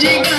Jigga.